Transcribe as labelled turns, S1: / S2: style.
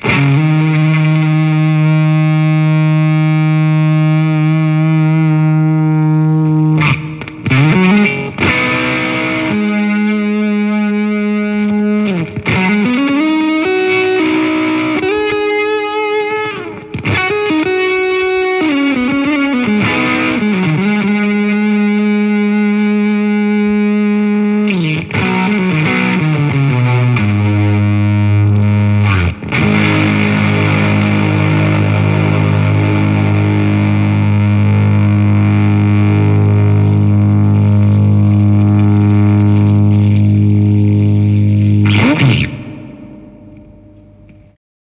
S1: Mm-hmm.